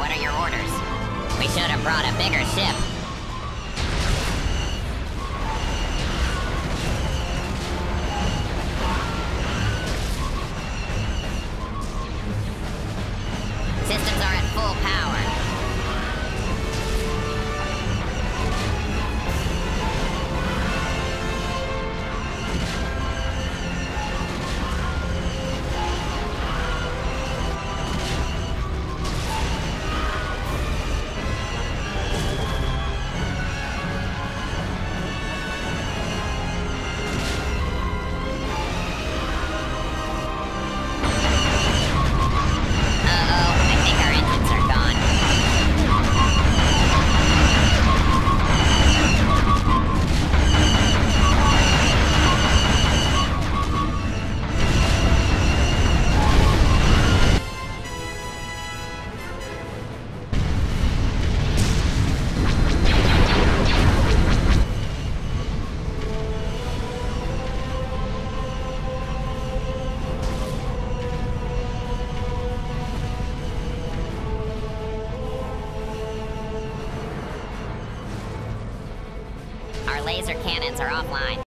What are your orders? We should have brought a bigger ship. Laser cannons are offline.